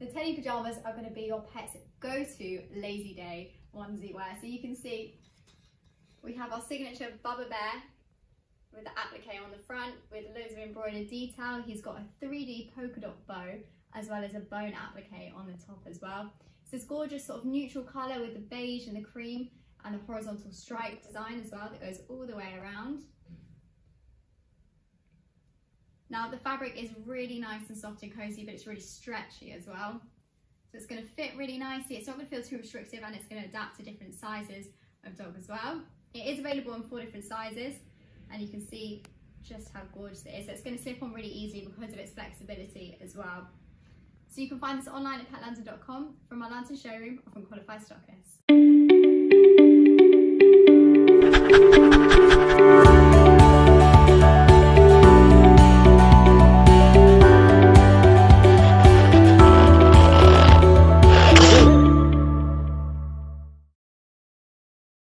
The teddy pajamas are going to be your pet's go-to lazy day onesie wear. So you can see we have our signature Bubba Bear with the applique on the front with loads of embroidered detail. He's got a 3D polka dot bow as well as a bone applique on the top as well. It's this gorgeous sort of neutral colour with the beige and the cream and the horizontal stripe design as well that goes all the way around. Now the fabric is really nice and soft and cozy, but it's really stretchy as well. So it's going to fit really nicely. It's not going to feel too restrictive and it's going to adapt to different sizes of dog as well. It is available in four different sizes and you can see just how gorgeous it is. So it's going to slip on really easily because of its flexibility as well. So you can find this online at petlondon.com, from our London showroom or from Qualified Stockists.